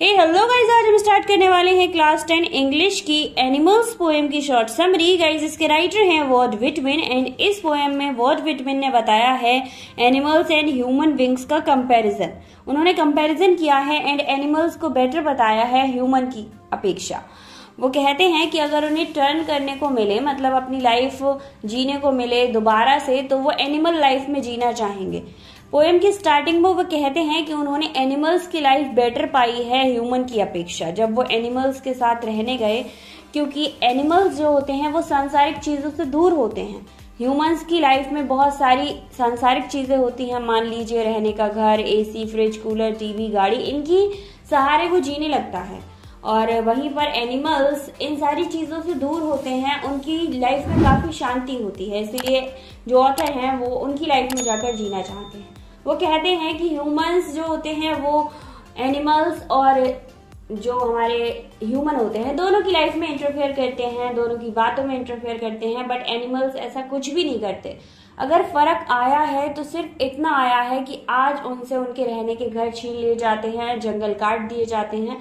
हे hello guys आज हम start करने वाले हैं क्लास टेन इंग्लिश की एनिमल्स पोएम की शॉर्ट समरी गाइस इसके राइटर हैं वॉर्ड विटमिन एंड इस पोएम में वॉर्ड विटमिन ने बताया है एनिमल्स एंड ह्यूमन विंग्स का कंपैरिजन उन्होंने कंपैरिजन किया है एंड एनिमल्स को बेटर बताया है ह्यूमन की अपेक्षा। वो कहते हैं कि अगर उन्हें टर्न करने को मिले मतलब अपनी लाइफ जीने को मिले दोबारा से तो वो एनिमल लाइफ में जीना चाहेंगे। पोएम की स्टार्टिंग में वो कहते हैं कि उन्होंने एनिमल्स की लाइफ बेटर पाई है ह्यूमन की अपेक्षा। जब वो एनिमल्स के साथ रहने गए, क्योंकि एनिमल्स जो होते हैं, वो सांसारिक चीज़ों से दूर होते हैं। ह्यूमंस की लाइफ में बहुत सारी सांसारिक चीज़ें होती हैं। मान लीजिए रहने का घर एसी फ्रिज कूलर टीवी गाड़ी, इनकी सहारे वो जीने लगता है। और वहीं पर एनिमल्स इन सारी चीज़ों से दूर होते हैं, उनकी लाइफ में काफ़ी शांति होती है। इसलिए जो ऑथर हैं, वो उनकी लाइफ में जाकर जीना चाहते हैं। वो कहते हैं कि ह्यूमंस जो होते हैं वो एनिमल्स और जो हमारे ह्यूमन होते हैं, दोनों की लाइफ में इंटरफेयर करते हैं, दोनों की बातों में इंटरफेयर करते हैं बट एनिमल्स ऐसा कुछ भी नहीं करते। अगर फ़र्क आया है तो सिर्फ़ इतना आया है कि आज उनसे उनके रहने के घर छीन लिए जाते हैं, जंगल काट दिए जाते हैं,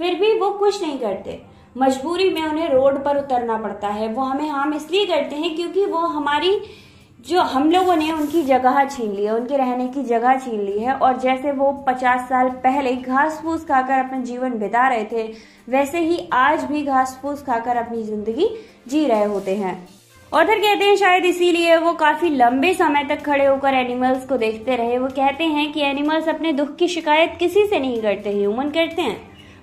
फिर भी वो कुछ नहीं करते। मजबूरी में उन्हें रोड पर उतरना पड़ता है। वो हमें हार्म इसलिए करते हैं क्योंकि वो हमारी जो हम लोगों ने उनकी जगह छीन ली है, उनके रहने की जगह छीन ली है, और जैसे वो पचास साल पहले घास फूस खाकर अपना जीवन बिता रहे थे, वैसे ही आज भी घास फूस खाकर अपनी ज़िंदगी जी रहे होते हैं। ऑथर कहते हैं शायद इसीलिए वो काफ़ी लंबे समय तक खड़े होकर एनिमल्स को देखते रहे। वो कहते हैं कि एनिमल्स अपने दुख की शिकायत किसी से नहीं करते, ह्यूमन करते हैं।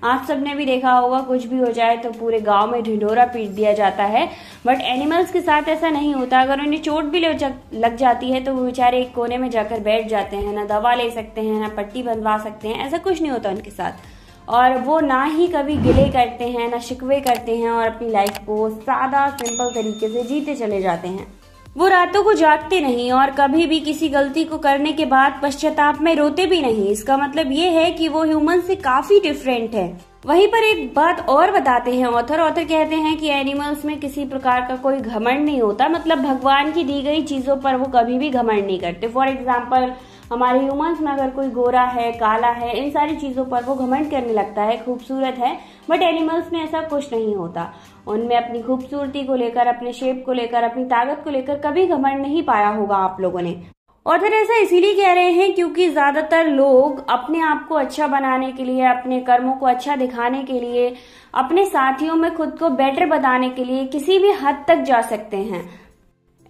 आप सबने भी देखा होगा, कुछ भी हो जाए तो पूरे गाँव में ढिंडोरा पीट दिया जाता है। बट एनिमल्स के साथ ऐसा नहीं होता। अगर उन्हें चोट भी लग जाती है तो वो बेचारे एक कोने में जाकर बैठ जाते हैं, ना दवा ले सकते हैं, ना पट्टी बंधवा सकते हैं। ऐसा कुछ नहीं होता उनके साथ। और वो ना ही कभी गिले करते हैं, ना शिकवे करते हैं और अपनी लाइफ को सादा सिंपल तरीके से जीते चले जाते हैं। वो रातों को जागते नहीं और कभी भी किसी गलती को करने के बाद पश्चाताप में रोते भी नहीं। इसका मतलब ये है कि वो ह्यूमन से काफ़ी डिफरेंट है। वहीं पर एक बात और बताते हैं। ऑथर ऑथर कहते हैं कि एनिमल्स में किसी प्रकार का कोई घमंड नहीं होता। मतलब भगवान की दी गई चीज़ों पर वो कभी भी घमंड नहीं करते। फॉर एग्ज़ाम्पल हमारे ह्यूमंस में अगर कोई गोरा है, काला है, इन सारी चीज़ों पर वो घमंड करने लगता है, खूबसूरत है बट एनिमल्स में ऐसा कुछ नहीं होता। उनमें अपनी खूबसूरती को लेकर, अपने शेप को लेकर, अपनी ताकत को लेकर कभी घमंड नहीं पाया होगा आप लोगों ने। और फिर ऐसा इसीलिए कह रहे हैं क्योंकि ज़्यादातर लोग अपने आप को अच्छा बनाने के लिए, अपने कर्मों को अच्छा दिखाने के लिए, अपने साथियों में खुद को बेटर बताने के लिए किसी भी हद तक जा सकते हैं।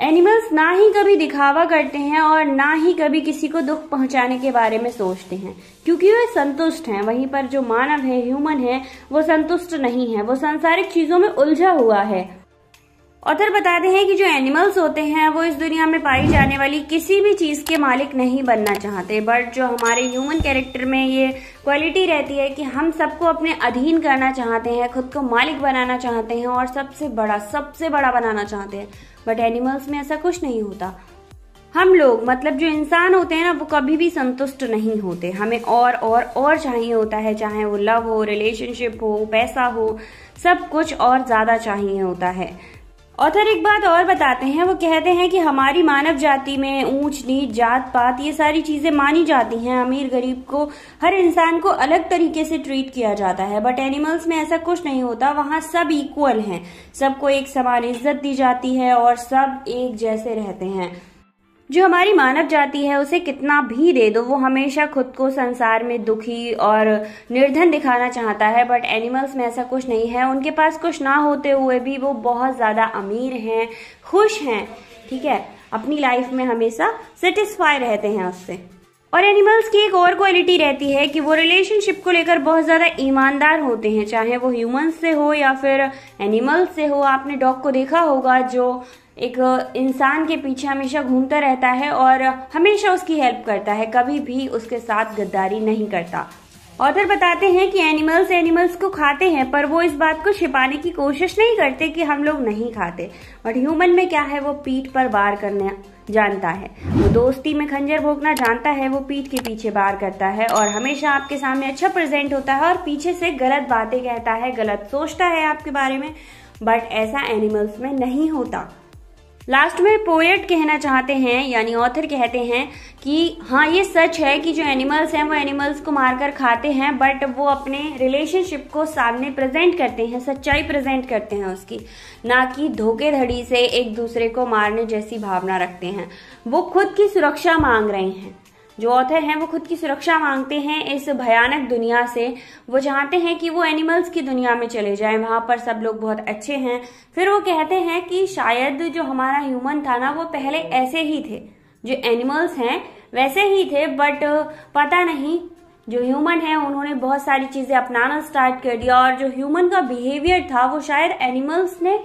एनिमल्स ना ही कभी दिखावा करते हैं और ना ही कभी किसी को दुख पहुँचाने के बारे में सोचते हैं। क्योंकि वे संतुष्ट हैं, वहीं पर जो मानव है ह्यूमन है, वो संतुष्ट नहीं है। वो सांसारिक चीज़ों में उलझा हुआ है। ऑथर बताते हैं कि जो एनिमल्स होते हैं, वो इस दुनिया में पाई जाने वाली किसी भी चीज़ के मालिक नहीं बनना चाहते। बट जो हमारे ह्यूमन कैरेक्टर में ये क्वालिटी रहती है कि हम सबको अपने अधीन करना चाहते हैं, खुद को मालिक बनाना चाहते हैं और सबसे बड़ा सबसे बड़ा बनाना चाहते हैं। बट एनिमल्स में ऐसा कुछ नहीं होता। हम लोग मतलब जो इंसान होते हैं ना, वो कभी भी संतुष्ट नहीं होते। हमें और और और चाहिए होता है, चाहे वो लव हो रिलेशनशिप हो, पैसा हो, सब कुछ और ज़्यादा चाहिए होता है। ऑथर एक बात और बताते हैं, वो कहते हैं कि हमारी मानव जाति में ऊंच, नीच, जात, पात, ये सारी चीज़ें मानी जाती हैं। अमीर, गरीब को, हर इंसान को अलग तरीके से ट्रीट किया जाता है। बट एनिमल्स में ऐसा कुछ नहीं होता, वहाँ सब इक्वल हैं। सबको एक समान इज़्ज़त दी जाती है और सब एक जैसे रहते हैं। जो हमारी मानव जाति है, उसे कितना भी दे दो, वो हमेशा खुद को संसार में दुखी और निर्धन दिखाना चाहता है बट एनिमल्स में ऐसा कुछ नहीं है। उनके पास कुछ ना होते हुए भी वो बहुत ज़्यादा अमीर हैं, खुश हैं, ठीक है? अपनी लाइफ में हमेशा सेटिस्फाई रहते हैं उससे। और एनिमल्स की एक और क्वालिटी रहती है कि वो रिलेशनशिप को लेकर बहुत ज़्यादा ईमानदार होते हैं, चाहे वो ह्यूमंस से हो या फिर एनिमल्स से हो। आपने डॉग को देखा होगा जो एक इंसान के पीछे हमेशा घूमता रहता है और हमेशा उसकी हेल्प करता है, कभी भी उसके साथ गद्दारी नहीं करता। ऑथर बताते हैं कि एनिमल्स एनिमल्स को खाते हैं, पर वो इस बात को छिपाने की कोशिश नहीं करते कि हम लोग नहीं खाते। बट ह्यूमन में क्या है, वो पीठ पर बार करने जानता है। वो दोस्ती में खंजर भोगना जानता है, वो पीठ के पीछे बार करता है और हमेशा आपके सामने अच्छा प्रेजेंट होता है और पीछे से गलत बातें कहता है, गलत सोचता है आपके बारे में। बट ऐसा एनिमल्स में नहीं होता। लास्ट में पोएट कहना चाहते हैं, यानी ऑथर कहते हैं कि हाँ ये सच है कि जो एनिमल्स हैं, वो एनिमल्स को मारकर खाते हैं बट वो अपने रिलेशनशिप को सामने प्रेजेंट करते हैं, सच्चाई प्रेजेंट करते हैं उसकी। ना कि धोखे धड़ी से एक दूसरे को मारने जैसी भावना रखते हैं। वो खुद की सुरक्षा मांग रहे हैं। जो ऑथर हैं, वो खुद की सुरक्षा मांगते हैं इस भयानक दुनिया से। वो चाहते हैं कि वो एनिमल्स की दुनिया में चले जाएँ। वहाँ पर सब लोग बहुत अच्छे हैं। फिर वो कहते हैं कि शायद जो हमारा ह्यूमन था ना, वो पहले ऐसे ही थे। जो एनिमल्स हैं, वैसे ही थे बट पता नहीं, जो ह्यूमन है, उन्होंने बहुत सारी चीज़ें अपनाना स्टार्ट कर दिया और जो ह्यूमन का बिहेवियर था, वो शायद एनिमल्स ने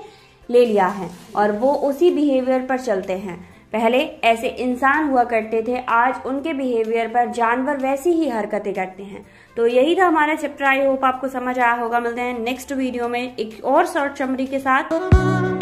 ले लिया है। और वो उसी बिहेवियर पर चलते हैं। पहले ऐसे इंसान हुआ करते थे, आज उनके बिहेवियर पर जानवर वैसी ही हरकतें करते हैं। तो यही था हमारा चैप्टर आई होप आपको समझ आया होगा। मिलते हैं नेक्स्ट वीडियो में एक और शॉर्ट चमरी के साथ।